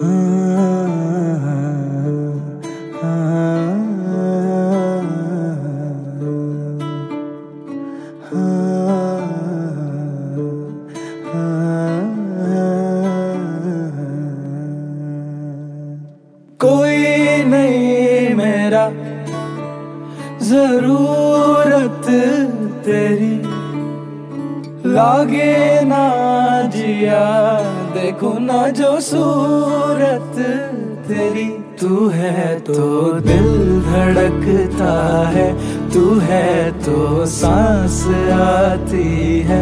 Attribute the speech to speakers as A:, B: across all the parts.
A: कोई नहीं मेरा ज़रूरत तेरी लागे ना जिया। देखो ना जो सूरत तेरी, तू है तो दिल धड़कता है, तू है तो सांस आती है।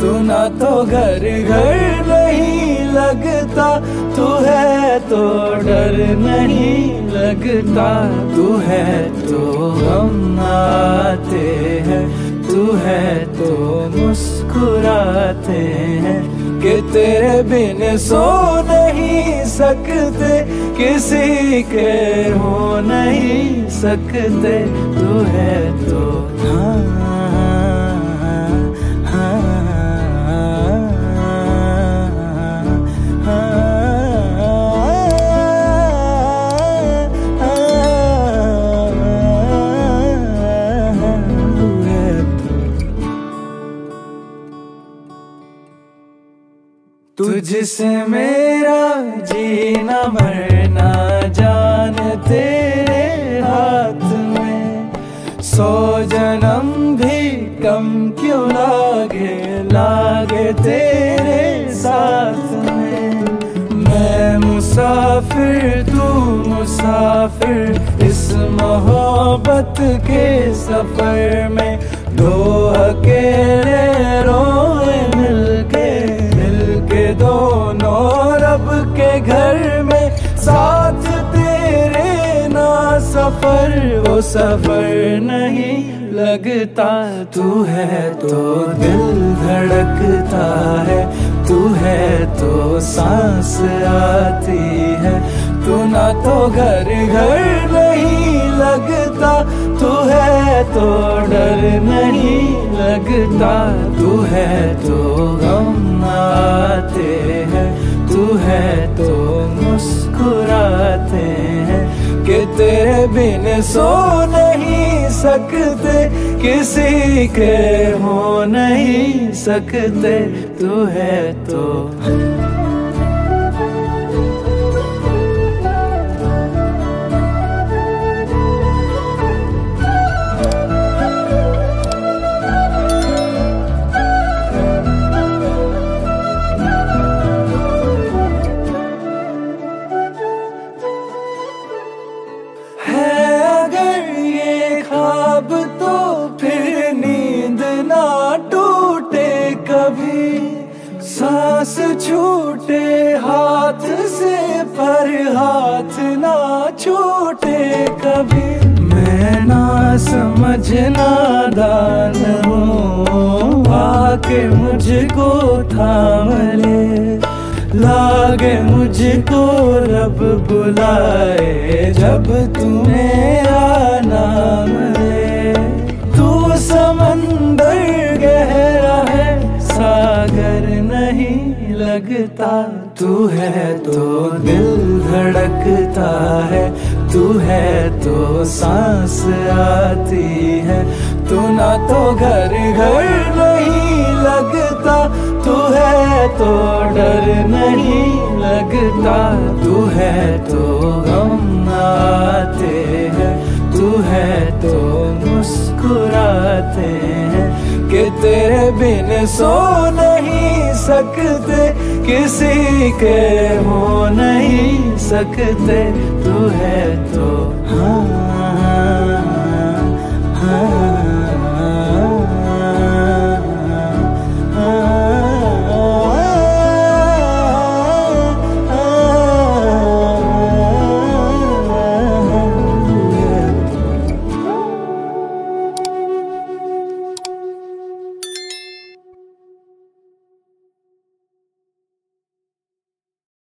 A: तू ना तो घर घर नहीं लगता, तू है तो डर नहीं लगता, तू है तो हम आते हैं। तू है तो मुस्कुराते हैं कि तेरे बिन सो नहीं सकते, किसी के हो नहीं सकते। तू है तो हाँ। तुझसे मेरा जीना मरना जान तेरे हाथ में। सौ जन्म भी कम क्यों लागे लागे तेरे साथ में। मैं मुसाफिर, तू मुसाफिर, इस मोहब्बत के सफ़र में दो अकेले सफ़र वो सफ़र नहीं लगता। तू है तो दिल धड़कता है। तू है तो सांस आती है। तू ना तो घर घर नहीं लगता। तू है तो डर नहीं लगता। तू है तो गम आते हैं। तू है तो तेरे बिन सो नहीं सकते किसी के हो नहीं सकते तू है तो छूटे कभी। मैं ना समझना दान आके मुझको थाम ले लागे मुझको रब बुलाए। जब तुम्हें लगता तू है तो दिल धड़कता है। तू है तो सांस आती है। तू ना तो घर घर नहीं लगता। तू है तो डर नहीं लगता। तू है तो गम आते हैं। तू है तो मुस्कुराते हैं। कि तेरे बिन सो नहीं सकते किसी के हो नहीं सकते। तू है तो